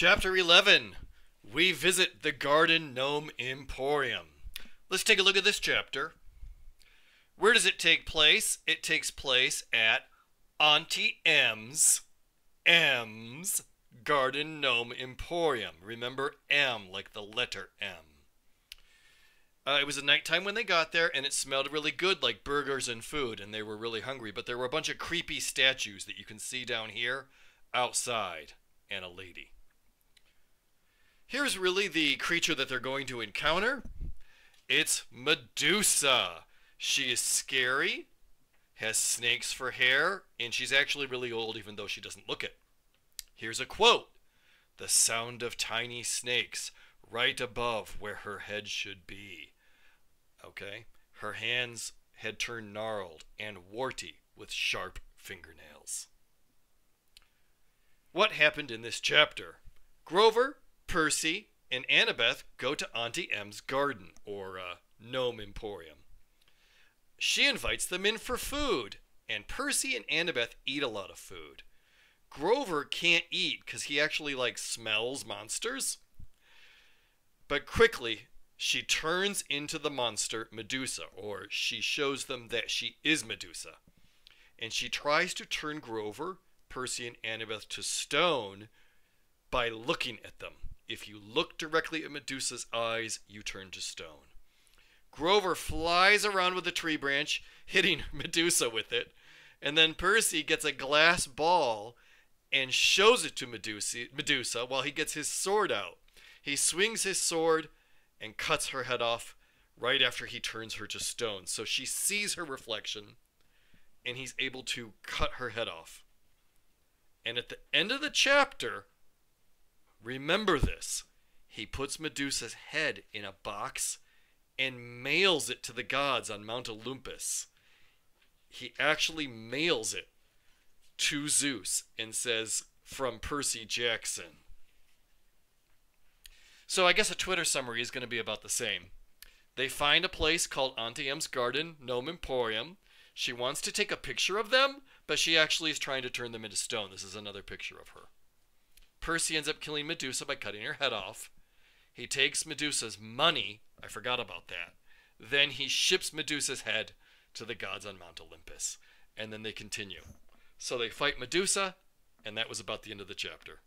Chapter 11 We visit the Garden Gnome Emporium. Let's take a look at this chapter. Where does it take place? It takes place at Auntie M's M's Garden Gnome Emporium. Remember M like the letter M. Uh, it was a nighttime when they got there, and it smelled really good, like burgers and food, and they were really hungry. But there were a bunch of creepy statues that you can see down here outside, and a lady. Here's really the creature that they're going to encounter. It's Medusa. She is scary, has snakes for hair, and she's actually really old even though she doesn't look it. Here's a quote The sound of tiny snakes right above where her head should be. Okay? Her hands had turned gnarled and warty with sharp fingernails. What happened in this chapter? Grover Percy and Annabeth go to Auntie M's garden, or uh, Gnome Emporium. She invites them in for food, and Percy and Annabeth eat a lot of food. Grover can't eat because he actually like smells monsters. But quickly, she turns into the monster Medusa, or she shows them that she is Medusa. And she tries to turn Grover, Percy, and Annabeth to stone by looking at them. If you look directly at Medusa's eyes, you turn to stone. Grover flies around with a tree branch, hitting Medusa with it, and then Percy gets a glass ball and shows it to Medusa, Medusa while he gets his sword out. He swings his sword and cuts her head off right after he turns her to stone. So she sees her reflection and he's able to cut her head off. And at the end of the chapter, Remember this. He puts Medusa's head in a box and mails it to the gods on Mount Olympus. He actually mails it to Zeus and says, from Percy Jackson. So I guess a Twitter summary is going to be about the same. They find a place called Auntie M's Garden, Gnome Emporium. She wants to take a picture of them, but she actually is trying to turn them into stone. This is another picture of her. Percy ends up killing Medusa by cutting her head off. He takes Medusa's money. I forgot about that. Then he ships Medusa's head to the gods on Mount Olympus. And then they continue. So they fight Medusa, and that was about the end of the chapter.